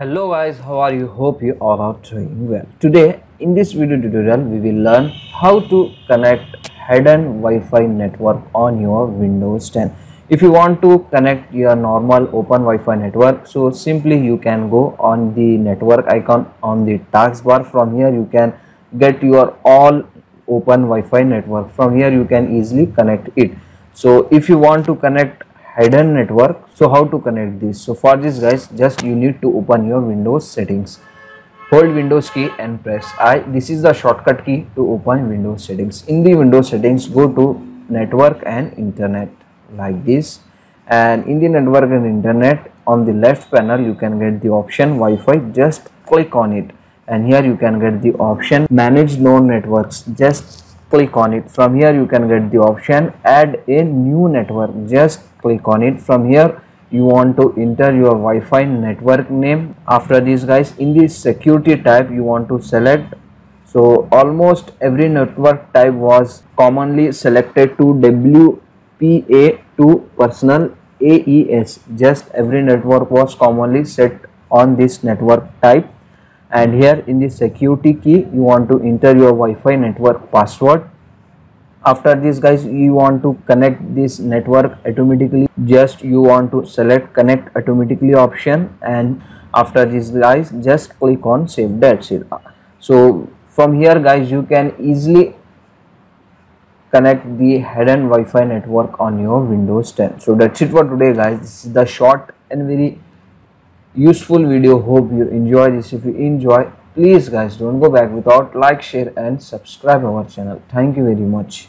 hello guys how are you? Hope you all are doing well. Today in this video tutorial we will learn how to connect hidden wi-fi network on your windows 10 if you want to connect your normal open wi-fi network so simply you can go on the network icon on the taskbar. From here you can get your all open wi-fi network. From here you can easily connect it. So if you want to connect hidden network. So how to connect this? So for this guys just you need to open your windows settings. Hold windows key and press i. This is the shortcut key to open windows settings. In the windows settings go to network and internet like this. And in the network and internet on the left panel you can get the option wi-fi. Just click on it. And here you can get the option manage known networks. Just click on it. From here you can get the option add a new network. Just click on it. From here you want to enter your Wi-Fi network name. After this guys in the security type you want to select. So almost every network type was commonly selected to WPA2 personal AES just every network was commonly set on this network type and here in the security key you want to enter your Wi-Fi network password. After this guys you want to connect this network automatically. Just you want to select connect automatically option. And after this guys just click on save. That's it. So from here guys you can easily connect the hidden wi-fi network on your windows 10 so that's it for today guys. This is the short and very useful video. Hope you enjoy this. If you enjoy please guys don't go back without like share and subscribe our channel. Thank you very much